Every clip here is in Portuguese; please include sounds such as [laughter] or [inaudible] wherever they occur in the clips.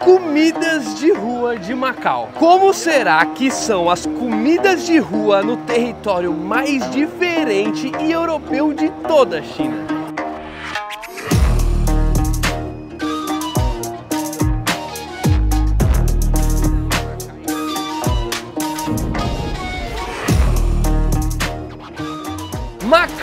Comidas de rua de Macau. Como será que são as comidas de rua no território mais diferente e europeu de toda a China?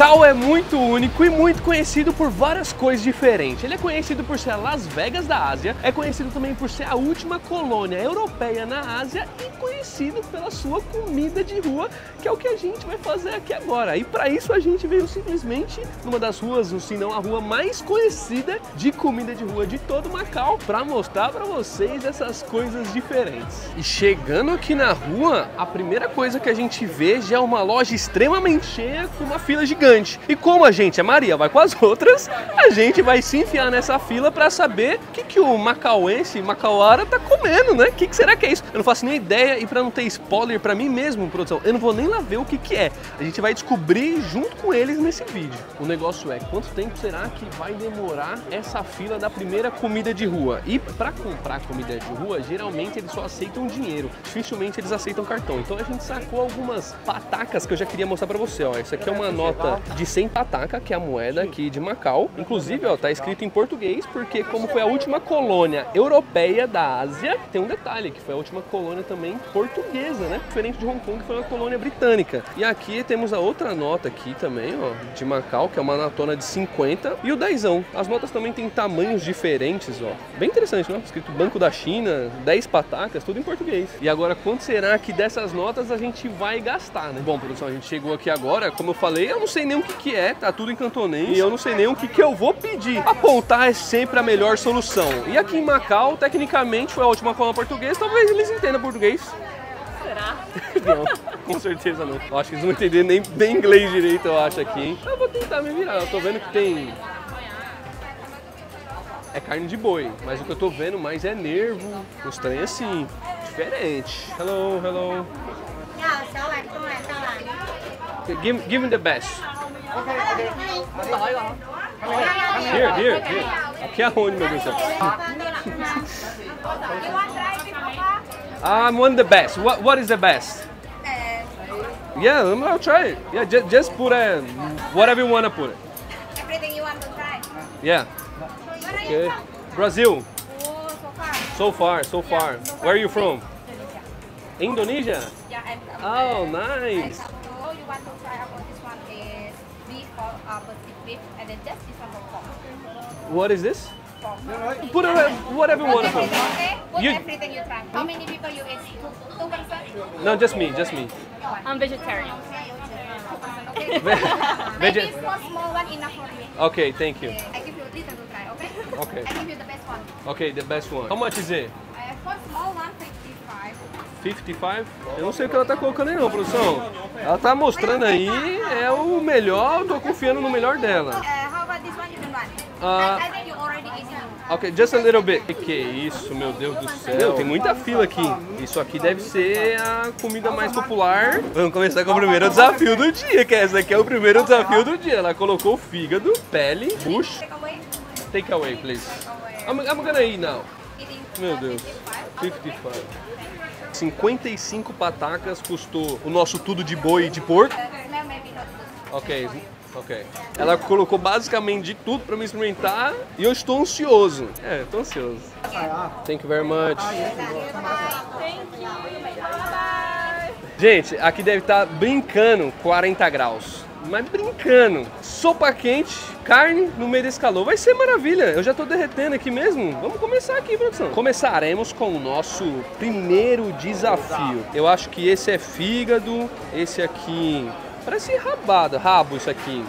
Macau é muito único e muito conhecido por várias coisas diferentes. Ele é conhecido por ser a Las Vegas da Ásia, é conhecido também por ser a última colônia europeia na Ásia e conhecido pela sua comida de rua, que é o que a gente vai fazer aqui agora. E para isso a gente veio simplesmente numa das ruas, se não a rua mais conhecida de comida de rua de todo Macau, para mostrar para vocês essas coisas diferentes. E chegando aqui na rua, a primeira coisa que a gente vê já é uma loja extremamente cheia com uma fila gigante. E como a gente é Maria, vai com as outras, a gente vai se enfiar nessa fila para saber o que, que o macauense, macauara, tá comendo, né? O que, que será que é isso? Eu não faço nem ideia e para não ter spoiler para mim mesmo, produção, eu não vou nem lá ver o que, que é. A gente vai descobrir junto com eles nesse vídeo. O negócio é, quanto tempo será que vai demorar essa fila da primeira comida de rua? E para comprar comida de rua, geralmente eles só aceitam dinheiro. Dificilmente eles aceitam cartão. Então a gente sacou algumas patacas que eu já queria mostrar para você, ó. Isso aqui é uma nota de 100 pataca, que é a moeda aqui de Macau. Inclusive, ó, tá escrito em português, porque como foi a última colônia europeia da Ásia, tem um detalhe, que foi a última colônia também portuguesa, né? Diferente de Hong Kong, que foi uma colônia britânica. E aqui temos a outra nota aqui também, ó, de Macau, que é uma notona de 50, e o dezão. As notas também têm tamanhos diferentes, ó. Bem interessante, né? Escrito Banco da China, 10 patacas, tudo em português. E agora, quanto será que dessas notas a gente vai gastar, né? Bom, produção, a gente chegou aqui agora, como eu falei, eu não sei nem o que, que é, tá tudo em cantonês. E eu não sei nem o que, que eu vou pedir. Apontar é sempre a melhor solução. E aqui em Macau, tecnicamente, foi a última colônia portuguesa, talvez eles entendam português. Será? [laughs] Não, com certeza não. Eu acho que eles não entendem nem bem inglês direito, eu acho, aqui, hein? Eu vou tentar me virar. Eu tô vendo que tem... É carne de boi, mas o que eu tô vendo mais é nervo. Trem assim, diferente. Hello, hello. Yeah, so like, come on, come on. Give, give me the best. Đói rồi. Here, here, here. Aqui é onde, meu Deus do céu? You want try before? I want the best. What, what is the best? Yeah, I'll try it. Yeah, just, just put uh, whatever you want to put it. Everything you want to try. Yeah. Where are Okay. you from? Brazil. Oh, so far. So far, so far. Where are you from? Indonesia. Yeah, and Oh, nice. So you want to try about this one is beef for uh, basic beef, and then just this one for pork. What is this? Pork. Put it whatever you want to put. Okay, put You- everything you try. How many people you eat? Two, two person? No, just me, just me. I'm vegetarian. Okay. Veg- [laughs] Maybe for small one enough for you. Okay, thank you. I give you a little to try, okay? Okay. I give you the best one. Okay, the best one. How much is it? Uh, for small one, 55. 55? Eu não sei o que ela tá colocando aí não, produção. Ela tá mostrando aí, é o melhor, tô confiando no melhor dela. Uh. Ok, just a little bit. Que que é isso, meu Deus do céu. Meu, tem muita fila aqui. Isso aqui deve ser a comida mais popular. Vamos começar com o primeiro desafio do dia, que essa aqui é o primeiro desafio do dia. Ela colocou fígado, pele, bush. Take away. Please. I'm, I'm gonna eat now. Meu Deus. 55. 55 patacas custou o nosso tudo de boi e de porco. Ok, ok. Ela colocou basicamente de tudo pra me experimentar e eu estou ansioso. É, tô ansioso. Thank you very much. Gente, aqui deve estar brincando 40 graus. Mas brincando. Sopa quente, carne no meio desse calor. Vai ser maravilha. Eu já tô derretendo aqui mesmo. Vamos começar aqui, produção. Começaremos com o nosso primeiro desafio. Eu acho que esse é fígado, esse aqui parece rabada, rabo isso aqui.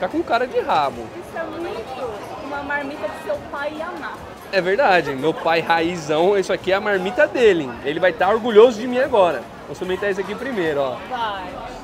Tá com cara de rabo. Isso é muito uma marmita de seu pai amar. É verdade, meu pai raizão, isso aqui é a marmita dele. Ele vai estar orgulhoso de mim agora. Vou experimentar esse aqui primeiro, ó. Vai.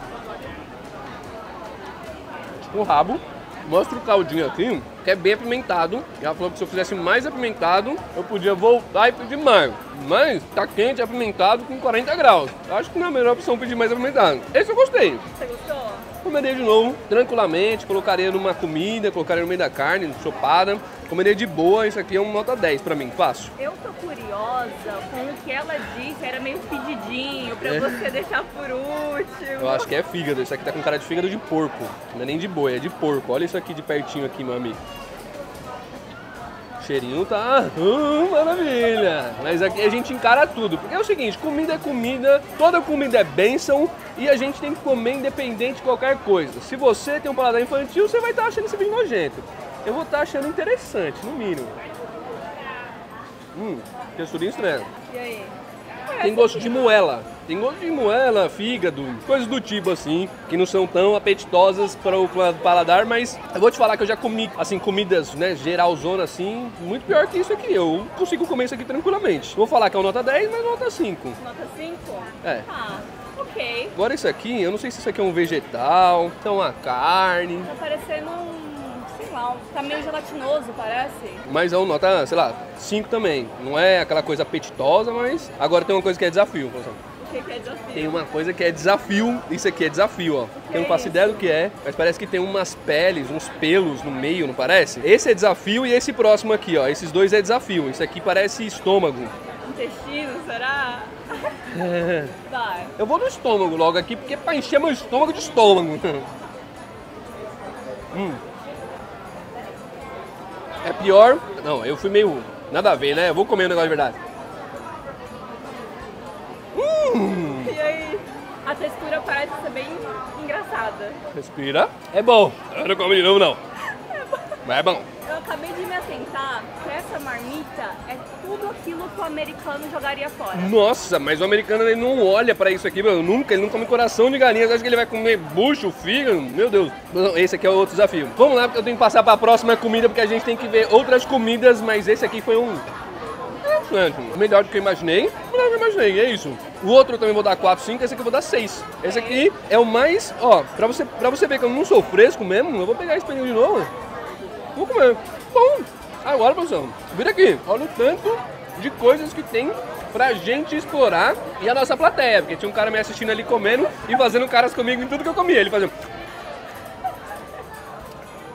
O rabo, mostra o caldinho aqui. Que é bem apimentado. Ela falou que se eu fizesse mais apimentado, eu podia voltar e pedir mais. Mas tá quente, apimentado, com 40 graus. Acho que não é a melhor opção pedir mais apimentado. Esse eu gostei. Você gostou? Comeria de novo, tranquilamente, colocaria numa comida, colocaria no meio da carne, chopada. Comeria de boa, isso aqui é um nota 10 pra mim, fácil. Eu tô curiosa com o que ela disse, era meio pedidinho pra É. você deixar por último. Eu acho que é fígado, isso aqui tá com cara de fígado de porco. Não é nem de boi, é de porco. Olha isso aqui de pertinho aqui, meu amigo. Cheirinho tá. Ah, maravilha! Mas aqui a gente encara tudo. Porque é o seguinte, comida é comida, toda comida é bênção e a gente tem que comer independente de qualquer coisa. Se você tem um paladar infantil, você vai estar achando esse vídeo nojento. Eu vou estar achando interessante, no mínimo. Hum, texturinha estranha. E aí? Tem gosto de moela. Tem gosto de moela, fígado, coisas do tipo assim, que não são tão apetitosas para o paladar, mas eu vou te falar que eu já comi, assim, comidas, né, geralzona assim, muito pior que isso aqui. Eu consigo comer isso aqui tranquilamente. Vou falar que é uma nota 10, mas nota 5. Nota 5? É. Ah, ok. Agora isso aqui, eu não sei se isso aqui é um vegetal, se é uma carne, Tá parecendo um. Tá meio gelatinoso, parece. mas é uma nota, sei lá, 5 também. Não é aquela coisa apetitosa, mas agora tem uma coisa que é desafio, por exemplo. O que, que é desafio? Tem uma coisa que é desafio, isso aqui é desafio, ó. que Eu não é faço isso? ideia do que é, mas parece que tem umas peles, uns pelos no meio, não parece? Esse é desafio e esse próximo aqui, ó. Esses dois é desafio. Isso aqui parece estômago. Intestino, será? [laughs] Vai. Eu vou no estômago logo aqui, porque é pra encher meu estômago de estômago. [laughs] Hum. É pior. Não, eu fui meio. Nada a ver, né? Eu vou comer o negócio de verdade. E aí? A textura parece ser bem engraçada. Respira. É bom. Eu não como de novo, não. [laughs] Mas é bom. Eu acabei de me atentar que essa marmita é tudo aquilo que o americano jogaria fora. Nossa, mas o americano ele não olha pra isso aqui, meu. Nunca, ele não come coração de galinha. Acha que ele vai comer bucho, fígado? Meu Deus. Esse aqui é outro desafio. Vamos lá, porque eu tenho que passar pra próxima comida, porque a gente tem que ver outras comidas, mas esse aqui foi um. Melhor do que eu imaginei. Melhor do que eu imaginei, é isso. O outro eu também vou dar 4, 5, esse aqui eu vou dar 6. Esse aqui é o mais. Ó, pra você, pra você ver que eu não sou fresco mesmo, eu vou pegar esse pneu de novo. Vou comer. Bom, agora, pessoal, vira aqui. Olha o tanto de coisas que tem pra gente explorar e a nossa plateia. Porque tinha um cara me assistindo ali comendo e fazendo caras comigo em tudo que eu comia. Ele fazendo.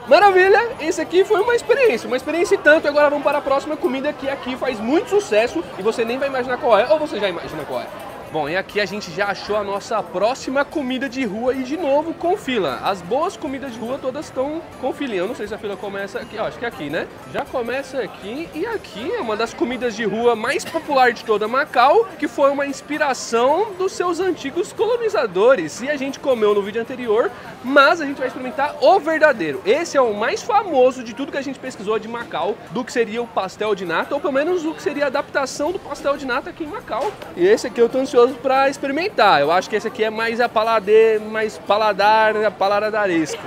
Maravilha, esse aqui foi uma experiência, uma experiência e tanto. Agora vamos para a próxima comida que aqui faz muito sucesso e você nem vai imaginar qual é, ou você já imagina qual é. Bom, e aqui a gente já achou a nossa próxima comida de rua e de novo com fila. As boas comidas de rua todas estão com filinha. Eu não sei se a fila começa aqui, acho que é aqui, né? Já começa aqui e aqui é uma das comidas de rua mais popular de toda Macau, que foi uma inspiração dos seus antigos colonizadores. E a gente comeu no vídeo anterior, mas a gente vai experimentar o verdadeiro. Esse é o mais famoso de tudo que a gente pesquisou de Macau, do que seria o pastel de nata, ou pelo menos o que seria a adaptação do pastel de nata aqui em Macau. E esse aqui eu tô ansioso pra experimentar. Eu acho que esse aqui é mais a paladar, mais paladar, a paladaresco.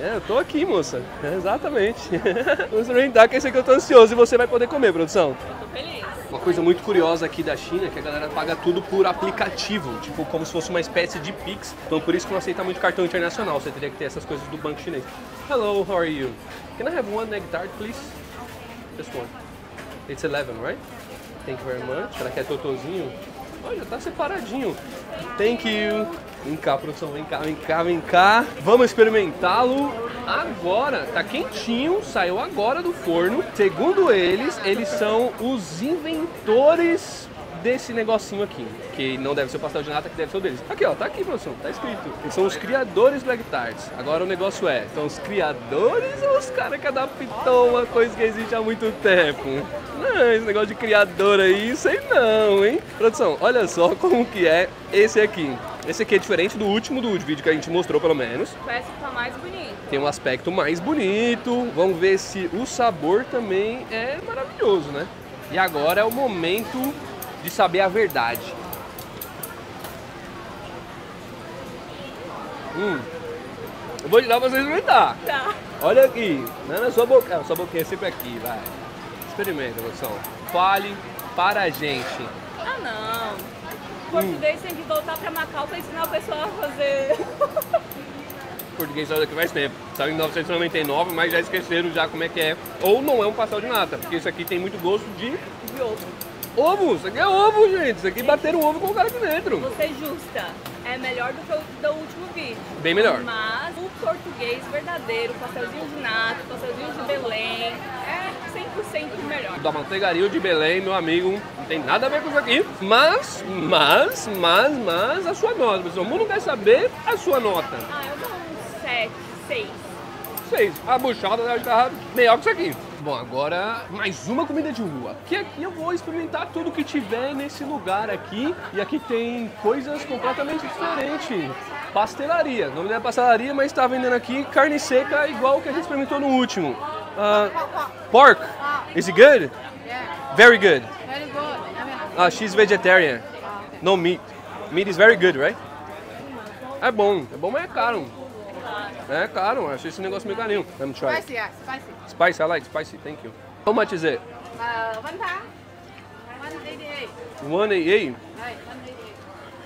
É, eu tô aqui, moça. É, exatamente. [laughs] Vamos experimentar, que esse aqui eu tô ansioso e você vai poder comer, produção. Eu tô feliz. Uma coisa muito curiosa aqui da China é que a galera paga tudo por aplicativo, tipo como se fosse uma espécie de Pix. Então por isso que não aceita muito cartão internacional, você teria que ter essas coisas do banco chinês. Hello, how are you? Can I have one egg tart, please? Just one. It's 11, right? Thank you very much. Ela quer totozinho? Olha, tá separadinho. Thank you. Vem cá, produção, vem cá, vem cá, vem cá. Vamos experimentá-lo agora. Tá quentinho, saiu agora do forno. Segundo eles, eles são os inventores desse negocinho aqui. Que não deve ser o pastel de nata, que deve ser o deles. Aqui, ó, tá aqui, produção, tá escrito. Eles são os criadores do Tarts. Agora o negócio é, são os criadores ou os caras que adaptou uma coisa que existe há muito tempo? Não, esse negócio de criador aí, sei não, hein? Produção, olha só como que é esse aqui. Esse aqui é diferente do último do vídeo que a gente mostrou, pelo menos. Parece que tá mais bonito. Tem um aspecto mais bonito. Vamos ver se o sabor também é maravilhoso, né? E agora é o momento de saber a verdade. Hum. Eu vou tirar pra vocês experimentar. Tá. Olha aqui. Não é na sua boca. A sua boquinha é sempre aqui, vai. Experimenta, produção. Fale para a gente. Ah, não. Português tem que voltar pra Macau pra ensinar o pessoal a fazer. [laughs] português saiu daqui faz tempo. Saiu em 1999, mas já esqueceram já como é que é. Ou não é um pastel de nata, porque isso aqui tem muito gosto de De ovo. Ovo. Isso aqui é ovo, gente. Isso aqui bateram o ovo com o cara aqui dentro. Ser justa. É melhor do que o do último vídeo. Bem melhor. Mas o português verdadeiro, pastelzinho de nata, pastelzinho de Belém, é 100% melhor. Da manteigaria de Belém, meu amigo, não tem nada a ver com isso aqui. Mas, mas, mas, mas, a sua nota. pessoal. O mundo quer saber a sua nota. Ah, eu dou um 7, 6. Seis. A buchada deve estar melhor que isso aqui. Bom, agora mais uma comida de rua. Que aqui eu vou experimentar tudo que tiver nesse lugar aqui. E aqui tem coisas completamente diferentes. Pastelaria. Não é pastelaria, mas está vendendo aqui carne seca igual que a gente experimentou no último. Ah, pork. Is it good? Yeah, Very good. very good. Ah, she's vegetarian. No meat. Meat is very good, right? É bom. É bom, mas é caro. É caro. Achei esse negócio meio carinho. Let me try. spicy, yeah, spicy. Spicy, I like spicy. Thank you. How much is it? Uh, one pound, one eighty-eight. 188. Right, one eighty-eight.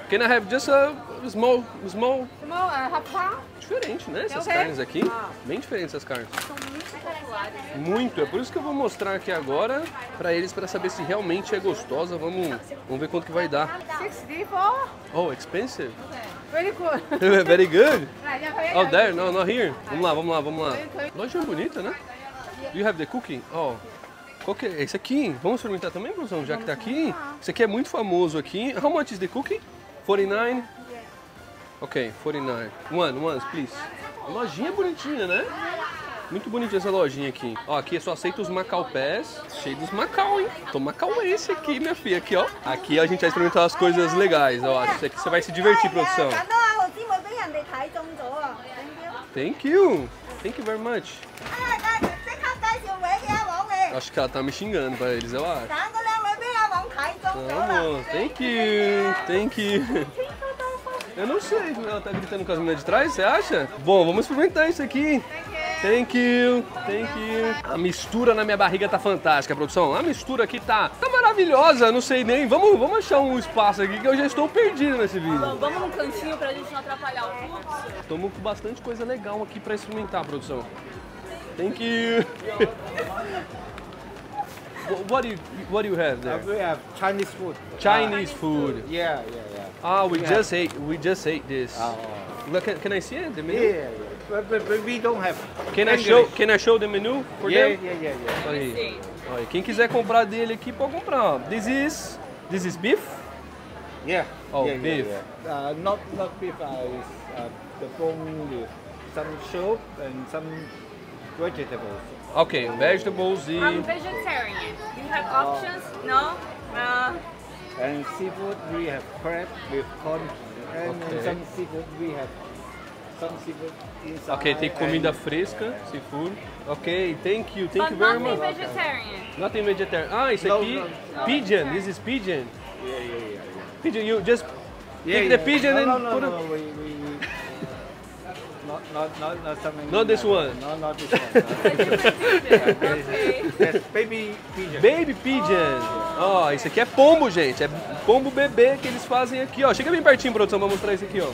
Can I have just a small, small? Small, uh, half pound. Diferente, né? Essas Ok. carnes aqui. Ah. Bem diferentes essas carnes. São muito populares. Muito. É por isso que eu vou mostrar aqui agora pra eles para saber se realmente é gostosa. Vamos, vamos ver quanto que vai dar. Sixty-four. Oh, expensive. Very good. [laughs] Very good. Oh, there, no, not here. Vamos lá, vamos lá, vamos lá. Loja bonita, né? Do you have the cookie? Oh. É? Esse aqui. Vamos experimentar também, produção, já que tá aqui. Esse aqui é muito famoso aqui. How much is the cookie? 49? Ok, 49. One, one, please. Lojinha bonitinha, né? Muito bonitinha essa lojinha aqui. Ó, aqui só aceita os Macau Pés. Cheio dos Macau, hein? Tô macauense aqui, minha filha. Aqui, ó. Aqui a gente vai experimentar as coisas legais, ó. Isso aqui você vai se divertir, produção. Thank you. Thank you very much. Acho que ela tá me xingando pra eles, eu acho. Tá thank you, thank you. Eu não sei, ela tá gritando com as meninas de trás, você acha? Bom, vamos experimentar isso aqui. Thank you, thank you. A mistura na minha barriga tá fantástica, produção. A mistura aqui tá, tá maravilhosa, não sei nem. Vamos, vamos achar um espaço aqui que eu já estou perdido nesse vídeo. Bom, vamos num cantinho pra gente não atrapalhar o fluxo. Estamos com bastante coisa legal aqui pra experimentar, produção. Thank you. [laughs] What- do you what do you have Uh, there? we have Chinese food. Chinese food. Yeah, yeah, yeah. Ah, we Yeah. just ate we just ate this. Oh. Look, can, can I see it? The Yeah, menu? yeah, yeah. But, but, but we don't have. Can I show Can I show the menu for Yeah, them? yeah, yeah, yeah. Olha aí. Quem quiser comprar dele aqui pode comprar. This is This is beef. Yeah. Oh, yeah, beef. Yeah, yeah. Uh, not not beef. Uh, is, uh, the bone with some soup and some vegetables. Ok, vegetables e I'm vegetarian. You have options? No? Uh, And seafood we have crab with corn. And, Okay. and some seafood we have some seafood. Ok, tem comida and- fresca, seafood. Ok, thank you, thank but you very nothing much. vegetarian. Nothing vegetarian. Ah, isso No, aqui, no. pigeon. This is pigeon. Yeah, yeah, yeah. yeah. Pigeon, you just Yeah, take yeah. the pigeon no, and no, no, put no, it. we, we, we not, not, not, not something. Not this one. No, not this one. okay. That's baby pigeon. Baby pigeon. Ó, isso aqui é pombo, gente. É pombo bebê que eles fazem aqui, ó. Chega bem pertinho, produção, pra mostrar isso aqui, ó.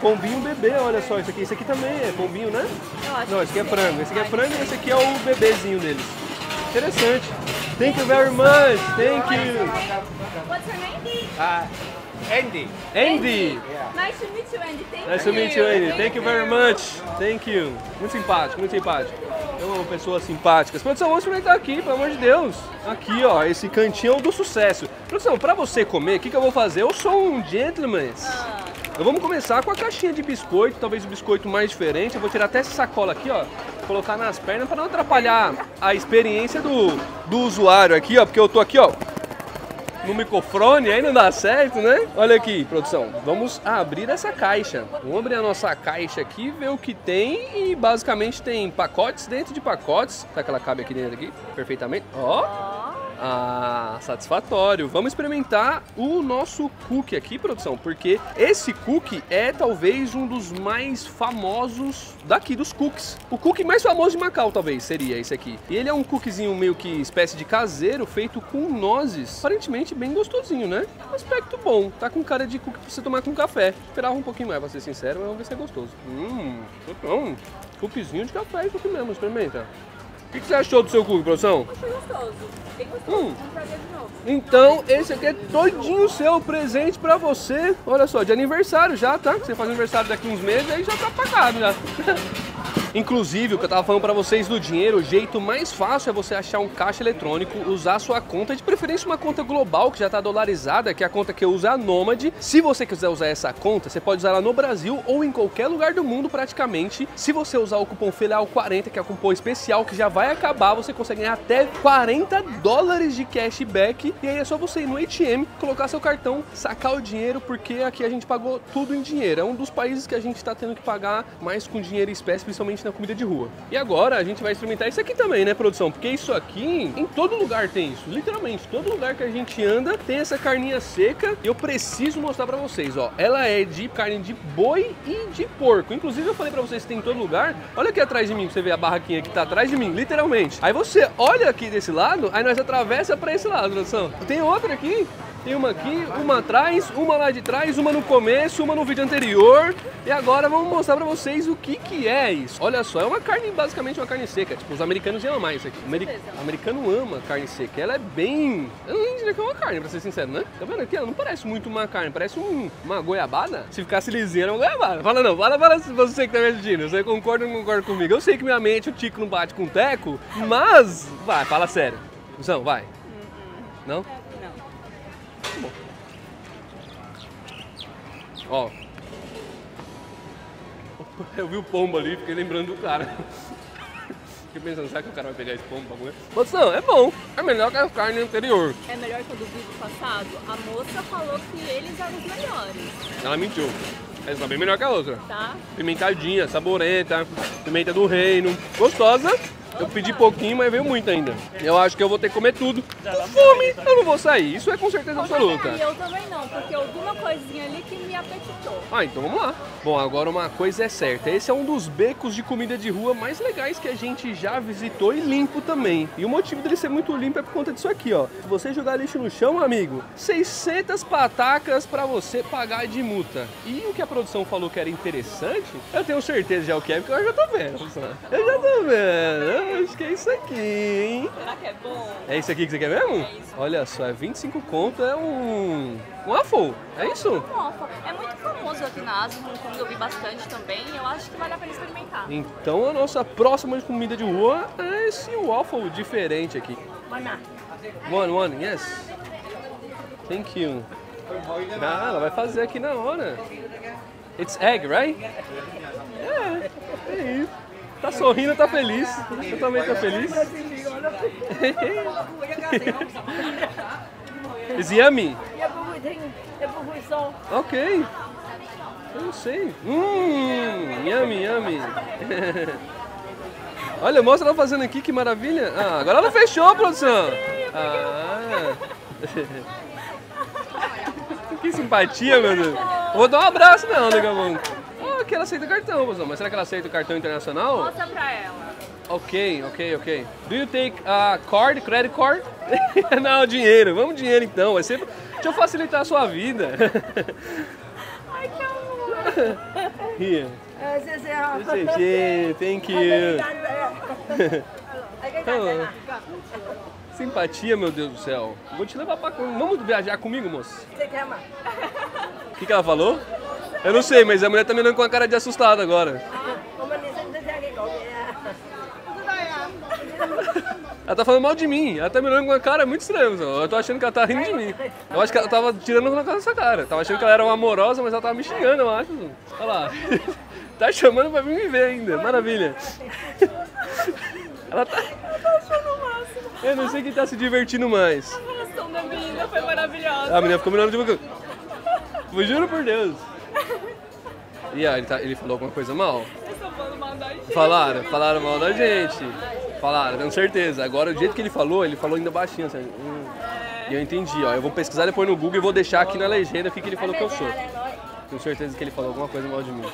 Pombinho bebê, olha só isso aqui. Isso aqui também é pombinho, né? Eu acho Não, que esse aqui é frango. Esse aqui é frango e esse aqui é o bebezinho deles. Interessante. Thank you very much. Thank you. What's your name? Uh, Andy. Andy. Yeah. Nice to meet you, Andy. Thank Nice you. to meet you, Andy. Thank you very much. Thank you. Muito simpático, muito simpático. É uma pessoa simpática. Produção, vamos experimentar aqui, pelo amor de Deus. Aqui, ó, esse cantinho do sucesso. Produção, pra você comer, o que, que eu vou fazer? Eu sou um gentleman. Então vamos começar com a caixinha de biscoito, talvez o biscoito mais diferente. Eu vou tirar até essa sacola aqui, ó, colocar nas pernas para não atrapalhar a experiência do, do usuário aqui, ó, porque eu tô aqui, ó, no microfone, aí não dá certo, né? Olha aqui, produção, vamos abrir essa caixa. Vamos abrir a nossa caixa aqui, ver o que tem e basicamente tem pacotes dentro de pacotes. Será que ela cabe aqui dentro aqui? Perfeitamente. Ó, Ah, satisfatório. Vamos experimentar o nosso cookie aqui, produção, porque esse cookie é talvez um dos mais famosos daqui dos cookies. O cookie mais famoso de Macau, talvez, seria esse aqui. E ele é um cookiezinho meio que espécie de caseiro, feito com nozes. Aparentemente bem gostosinho, né? Um aspecto bom. Tá com cara de cookie pra você tomar com café. Esperava um pouquinho mais, pra ser sincero, mas vamos ver se é gostoso. Hum, bom. Cookiezinho de café, isso aqui mesmo, experimenta. O que, que você achou do seu cookie, produção? Achei gostoso. Bem gostoso. Hum. Compraria de novo. Então, esse aqui é todinho seu presente pra você. Olha só, de aniversário já, tá? Você faz aniversário daqui uns meses, aí já tá pagado já. [laughs] Inclusive, o que eu tava falando pra vocês do dinheiro, o jeito mais fácil é você achar um caixa eletrônico, usar sua conta, de preferência uma conta global que já tá dolarizada, que é a conta que eu uso é a Nomad. Se você quiser usar essa conta, você pode usar ela no Brasil ou em qualquer lugar do mundo praticamente. Se você usar o cupom FELEAL40, que é o cupom especial que já vai acabar, você consegue ganhar até 40 dólares de cashback. E aí é só você ir no ATM, colocar seu cartão, sacar o dinheiro, porque aqui a gente pagou tudo em dinheiro. É um dos países que a gente tá tendo que pagar mais com dinheiro em espécie, principalmente na comida de rua. E agora a gente vai experimentar isso aqui também, né, produção? Porque isso aqui, em todo lugar tem isso. Literalmente, todo lugar que a gente anda tem essa carninha seca. E eu preciso mostrar pra vocês, ó. Ela é de carne de boi e de porco. Inclusive, eu falei pra vocês que tem em todo lugar. Olha aqui atrás de mim, você ver a barraquinha que tá atrás de mim, literalmente. Aí você olha aqui desse lado, aí nós atravessa pra esse lado, produção. Tem outra aqui. Tem uma aqui, uma atrás, uma lá de trás, uma no começo, uma no vídeo anterior. E agora vamos mostrar pra vocês o que que é isso. Olha só, é uma carne, basicamente uma carne seca. Tipo, os americanos iam amar isso aqui. O ameri- americano ama carne seca. Ela é bem... Eu não diria que é uma carne, pra ser sincero, né? Tá vendo aqui? Ela não parece muito uma carne, parece um- uma goiabada. Se ficasse lisinha, era uma goiabada. Fala não, fala para você que tá me assistindo. Você concorda ou não concorda comigo? Eu sei que minha mente, o tico não bate com o teco, mas... Vai, fala sério. Zão, vai. Não? Ó. [laughs] Eu vi o pombo ali, fiquei lembrando do cara. Fiquei pensando, será que o cara vai pegar esse pombo pra comer? Mas não, é bom. É melhor que a carne anterior. É melhor que o do vídeo passado? A moça falou que eles eram os melhores, Ela mentiu. Essa tá bem melhor que a outra. tá? Pimentadinha, saborenta, pimenta do reino. Gostosa. Eu pedi pouquinho, mas veio muito ainda. Eu acho que eu vou ter que comer tudo. Com fome, eu não vou sair. Isso é com certeza absoluta. E eu também não, porque eu vi uma coisinha ali que me apetitou. Ah, então vamos lá. Bom, agora uma coisa é certa. Esse é um dos becos de comida de rua mais legais que a gente já visitou e limpo também. E o motivo dele ser muito limpo é por conta disso aqui, ó. Se você jogar lixo no chão, amigo, 600 patacas pra você pagar de multa. E o que a produção falou que era interessante, eu tenho certeza já o que é, porque eu já tô vendo. Eu já tô vendo. Eu acho que é isso aqui, hein? Será que é bom? É isso aqui que você quer mesmo? É isso. Olha só, é 25 conto, é um... Um waffle, é isso? Nossa, é muito famoso aqui na Ásia, Hong Kong eu vi bastante também. Eu acho que vale a pena experimentar. Então a nossa próxima comida de rua é esse waffle diferente aqui. Banana. One, one, yes. Thank you. Ah, ela vai fazer aqui na hora. It's egg, right? É, é isso. Tá sorrindo, tá feliz. Você também tá feliz? [laughs] Is yummy? Ok. Eu não sei. Hum, yummy, yummy. [laughs] Olha, mostra ela fazendo aqui, que maravilha. Ah, agora ela fechou produção. Ah. [laughs] Que simpatia, meu Deus. Eu vou dar um abraço não, daqui a pouco. Ah, que ela aceita cartão, produção. Mas será que ela aceita o cartão internacional? Mostra pra ela. Ok, ok, ok. Do you take a card, credit card? [laughs] Não, dinheiro. Vamos dinheiro então. É Vai ser... Deixa eu facilitar a sua vida. [laughs] Ai, que amor. Here. Uh, this is, uh, this is, thank you. Hello. Então, simpatia, meu Deus do céu. Vou te levar pra... Vamos viajar comigo, moço? Você quer, O que, que ela falou? Eu não sei, mas a mulher tá me olhando com a cara de assustada agora. Ela tá falando mal de mim. Ela tá me olhando com uma cara muito estranha. Eu tô achando que ela tá rindo de mim. Eu acho que ela tava tirando na cara dessa cara. Tava achando que ela era uma amorosa, mas ela tava me xingando, eu acho. Olha lá. [laughs] Tá chamando pra vir me ver ainda. Maravilha. Ela tá... Eu não sei quem tá se divertindo mais. A reação da menina foi maravilhosa. A menina ficou me olhando tipo... Eu juro por Deus. E aí, ele, tá- ele falou alguma coisa mal? Falando mal da gente. Falaram, falaram mal da gente. Falaram, tenho certeza. Agora, do jeito que ele falou, ele falou ainda baixinho, assim. Hum. E eu entendi, ó. Eu vou pesquisar depois no Google e vou deixar aqui na legenda o que, que ele falou que eu sou. Tenho certeza que ele falou alguma coisa mal de mim.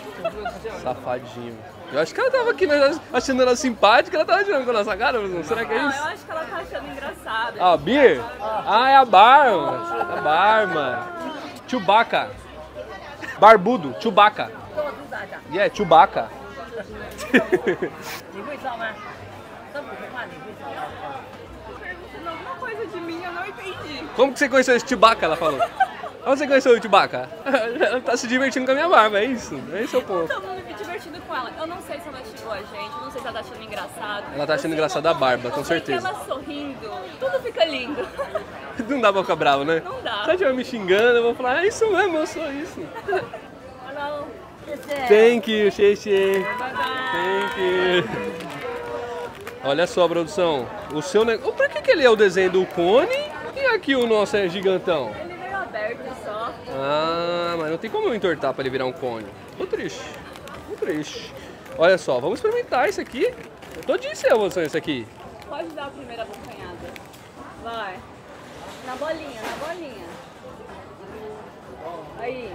Safadinho. Eu acho que ela tava aqui. Achando ela simpática, ela tava tirando com a nossa cara, mas será que é isso? Não, eu acho que ela tá achando engraçado. Ah, Beer? Ah, é a Bar. A Barma. Chewbacca. Barbudo, Chewbacca. Yeah, é, Chewbacca. Né? Perguntando alguma coisa de mim, eu não entendi. Como que você conheceu esse Chewbacca, ela falou? Onde você conheceu o Chewbacca? [laughs] Ela tá se divertindo com a minha barba, é isso. Esse é o ponto. Todo mundo me divertindo com ela. Eu não sei se ela xingou a gente, eu não sei se ela tá achando engraçado. Ela tá achando Eu engraçada a barba, eu com certeza. ela sorrindo, tudo fica lindo. [laughs] Não dá pra ficar bravo, né? Não dá. Se ela estiver me xingando, eu vou falar, é isso mesmo, eu sou isso. Hello。Thank you, Xexê. bye bye. Thank you. Olha só, produção. O seu negócio. Por que, que ele é o desenho do cone e aqui o nosso é gigantão? Ele veio aberto só. Ah, mas não tem como eu entortar pra ele virar um cone. Tô triste. Tô triste. Olha só, vamos experimentar isso aqui. Eu tô de seu, moção, isso aqui. Pode dar a primeira acompanhada. Vai. Na bolinha, na bolinha. Aí.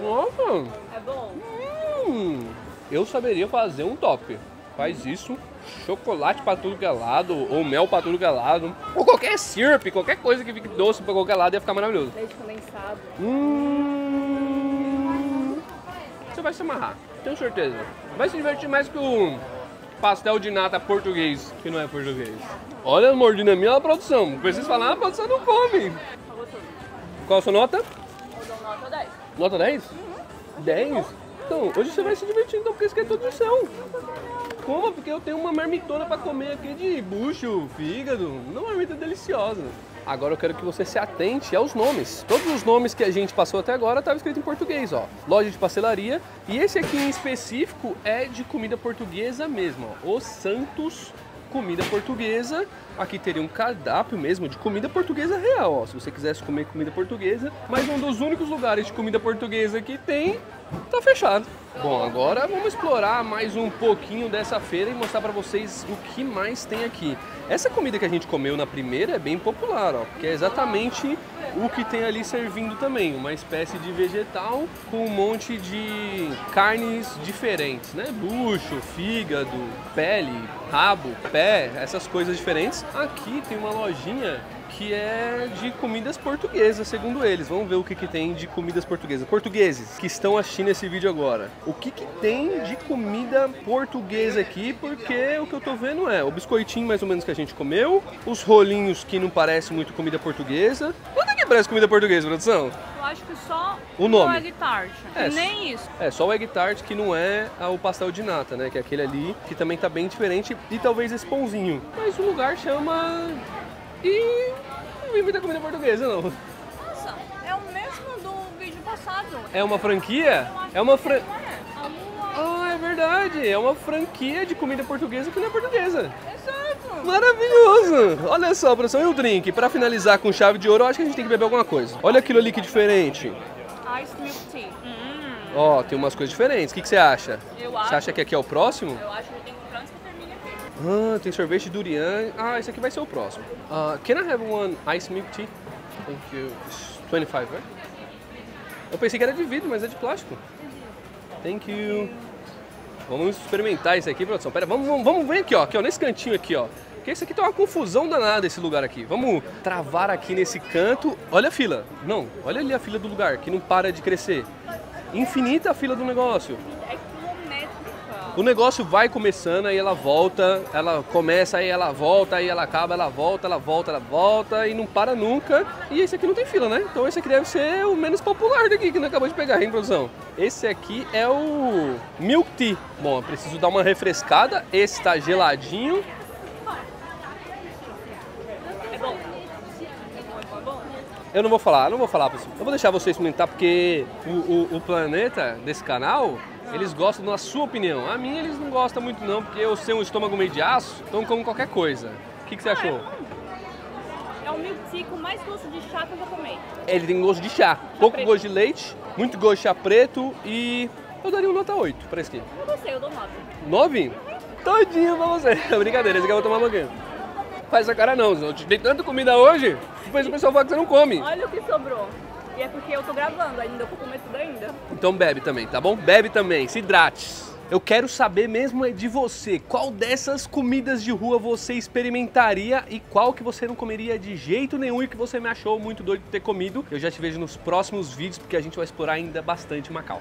Nossa! É bom? Hum, eu saberia fazer um top. Faz isso, chocolate pra tudo que é lado, ou mel pra tudo que é lado, ou qualquer syrup, qualquer coisa que fique doce pra qualquer lado ia ficar maravilhoso. Leite condensado. Hum, você vai se amarrar, tenho certeza. Vai se divertir mais que o pastel de nata português, que não é português. Olha a mordida minha na produção, não precisa falar, a produção não come. Qual a sua nota? Eu dou nota 10. Nota 10? 10? Então, hoje você vai se divertir então, porque isso aqui é tudo céu. Como? Porque eu tenho uma marmitona pra comer aqui de bucho, fígado, uma marmita deliciosa. Agora eu quero que você se atente aos nomes. Todos os nomes que a gente passou até agora estavam escritos em português, ó. Loja de pastelaria. E esse aqui em específico é de comida portuguesa mesmo, ó. Os Santos Comida Portuguesa. Aqui teria um cardápio mesmo de comida portuguesa real, ó. Se você quisesse comer comida portuguesa. Mas um dos únicos lugares de comida portuguesa que tem, tá fechado. Bom, agora vamos explorar mais um pouquinho dessa feira e mostrar pra vocês o que mais tem aqui. Essa comida que a gente comeu na primeira é bem popular, ó, porque é exatamente o que tem ali servindo também, uma espécie de vegetal com um monte de carnes diferentes, né? Bucho, fígado, pele, rabo, pé, essas coisas diferentes. Aqui tem uma lojinha que é de comidas portuguesas, segundo eles. Vamos ver o que, que tem de comidas portuguesas. Portugueses que estão assistindo esse vídeo agora. O que, que tem de comida portuguesa aqui? Porque o que eu tô vendo é o biscoitinho mais ou menos que a gente comeu, os rolinhos que não parecem muito comida portuguesa. Quanto é que parece comida portuguesa, produção? Eu acho que só O nome. egg tart. É, Nem isso. É, só o egg tart que não é o pastel de nata, né? Que é aquele ali que também tá bem diferente e talvez esse pãozinho. Mas o lugar chama... E... Não vi muita comida portuguesa, não. Nossa, é o mesmo do vídeo passado. É uma franquia? É uma fran... Não é? Lua. Ah, é verdade. É uma franquia de comida portuguesa que não é portuguesa. Exato. Maravilhoso! Olha só, produção, e o drink? Pra finalizar com chave de ouro, eu acho que a gente tem que beber alguma coisa. Olha aquilo ali que diferente. Ice milk tea. Hum, Ó, tem umas coisas diferentes. O que, que você acha? eu Você acho. acha que aqui é o próximo? Eu acho Ah, tem sorvete de durian. Ah, esse aqui vai ser o próximo. Uh, can I have one ice milk tea? Thank you. It's 25, right? Eu pensei que era de vidro, mas é de plástico. Thank you. Vamos experimentar isso aqui, produção. Pera, vamos, vamos, vamos ver aqui, ó, aqui, ó, nesse cantinho aqui, ó. Porque esse aqui tá uma confusão danada esse lugar aqui. Vamos travar aqui nesse canto. Olha a fila. Não, olha ali a fila do lugar, que não para de crescer. Infinita a fila do negócio. O negócio vai começando, aí ela volta, ela começa, aí ela volta, aí ela acaba, ela volta, ela volta, ela volta e não para nunca. E esse aqui não tem fila, né? Então esse aqui deve ser o menos popular daqui que não acabou de pegar, hein, produção? Esse aqui é o Milk Tea. Bom, preciso dar uma refrescada. Esse tá geladinho. É bom. É bom, é bom. Eu não vou falar, não vou falar, pessoal. Eu vou deixar você experimentar porque o, o, o planeta desse canal, eles gostam da sua opinião. A minha eles não gostam muito não, porque eu tenho um estômago meio de aço, então como qualquer coisa. O que, que você achou? É o milk tea com mais gosto de chá que eu já tomei. Ele tem gosto de chá, pouco preto. gosto de leite, muito gosto de chá preto e Eu daria um nota 8 pra esse aqui. Eu gostei, eu dou 9. 9? Todinho pra você. [laughs] Brincadeira, esse aqui eu vou tomar um pouquinho. Faz essa cara não, eu te dei tanta comida hoje, depois o pessoal fala que você não come. Olha o que sobrou. E é porque eu tô gravando, ainda eu vou comer tudo ainda. Então bebe também, tá bom? Bebe também, se hidrate. Eu quero saber mesmo é de você, qual dessas comidas de rua você experimentaria e qual que você não comeria de jeito nenhum e que você me achou muito doido de ter comido. Eu já te vejo nos próximos vídeos porque a gente vai explorar ainda bastante Macau.